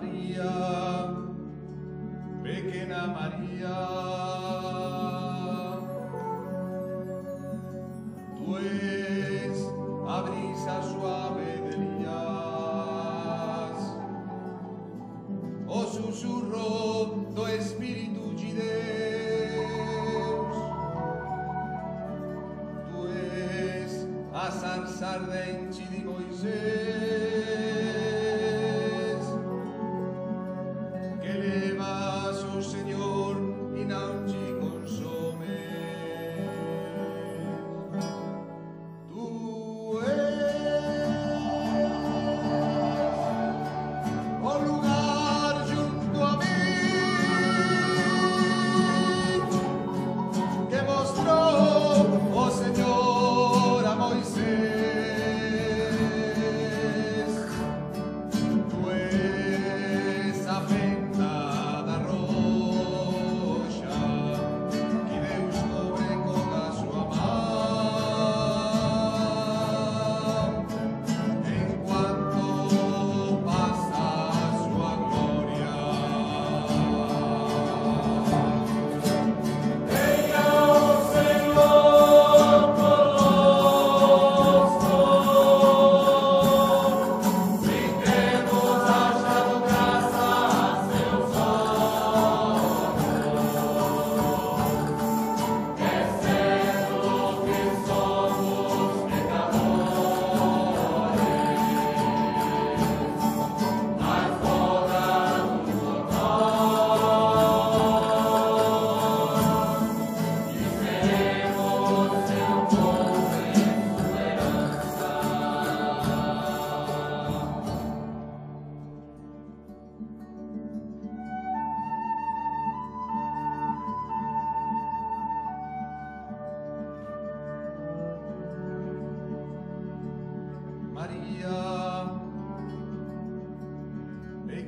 María, pequena María. Tu és a brisa suave de Elías, o susurro do Espírito de Deus. Tu és a de Moisés,